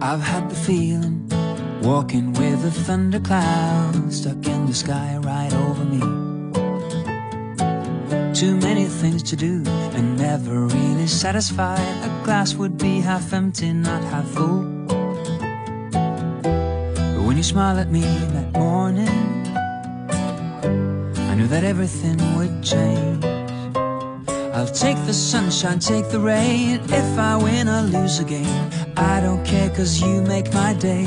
I've had the feeling Walking with a thundercloud Stuck in the sky right over me. Too many things to do And never really satisfied. A glass would be half empty, not half full. But when you smiled at me that morning I knew that everything would change I'll take the sunshine, take the rain. If I win or lose again. I don't care cause you make my day.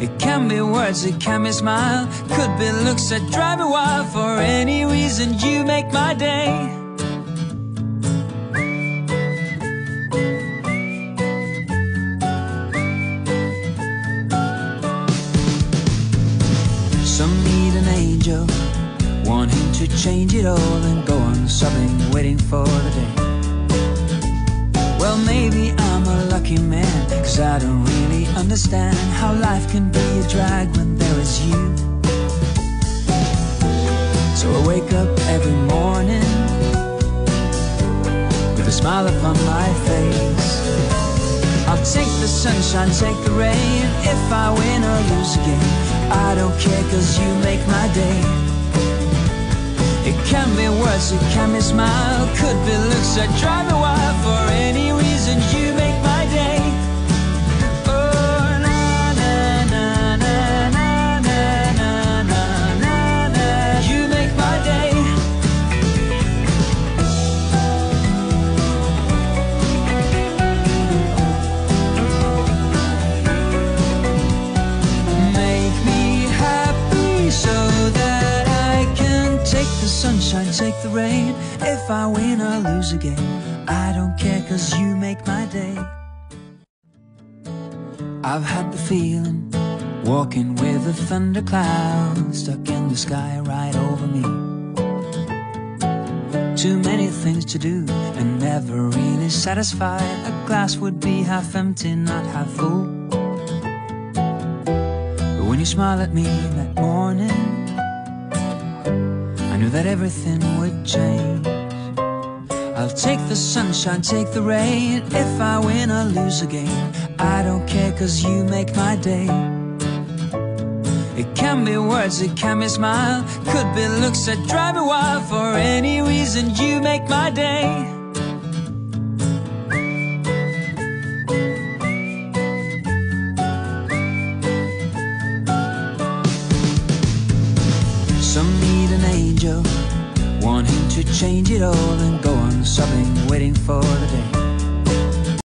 It can be words, it can be smile. Could be looks that drive me wild. For any reason you make my day. Some need an angel Want him to change it all and go on sobbing, waiting for the day. Well, maybe I'm a lucky man Cause I don't really understand How life can be a drag when there is you. So I wake up every morning With a smile upon my face. I'll take the sunshine, take the rain. If I win or lose again I don't care cause you make my day it can be words, it can be smile. Could be looks that drive me wild For any reason. You sunshine, take the rain. If I win or lose again, I don't care cause you make my day. I've had the feeling, walking with a thundercloud stuck in the sky right over me. Too many things to do and never really satisfied. A glass would be half empty, not half full. But when you smile at me that morning, knew that everything would change. I'll take the sunshine, take the rain. If I win or lose again, I don't care cause you make my day. It can be words, it can be smile. Could be looks that drive me wild. For any reason, you make my day. Angel, want him to change it all and go on sobbing, waiting for the day.